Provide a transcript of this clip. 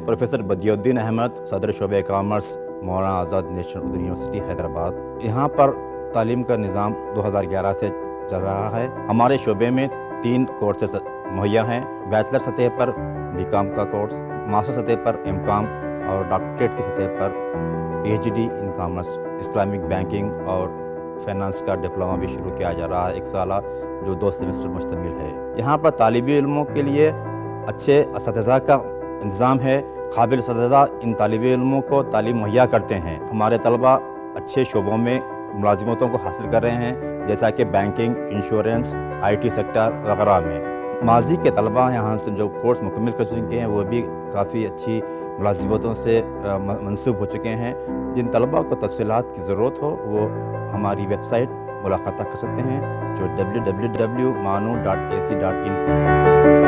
Professor बदियुद्दीन Ahmad, सदर शोब commerce, Maulana Azad national Urdu university, Hyderabad. यहाँ पर तालीम का निज़ाम 2011 से चल रहा है। हमारे शोबे में तीन कोर्सेस मुहैया हैं। बैचलर सतह पर बी का कोर्स, मास्टर सतह पर एम और डॉक्टरेट की सतह पर P in commerce. Islamic banking और फाइनेंस का डिप्लोमा भी शुरू किया जा रहा है एक साल जो दो सेमेस्टर मुश्तमिल है। यहाँ पर तालब इलमों के लिए अच्छे इस का इंतज़ाम है। काबिल सतः इन तालब इलमों को तालीम मुहैया करते हैं। हमारे तलबा अच्छे शोबों में मुलाजमतों को हासिल कर रहे हैं, जैसा कि बैंकिंग, इंश्योरेंस, आईटी सेक्टर वगैरह में। माजी के तलबा यहाँ से जो कोर्स मुकम्मल कर चुके हैं, वो भी काफ़ी अच्छी मुलाजमतों से मनसूब हो चुके हैं। जिन तलबा को तफसीत की ज़रूरत हो, वो हमारी वेबसाइट मुलाकात कर सकते हैं, जो W W W MANUU dot A C dot in.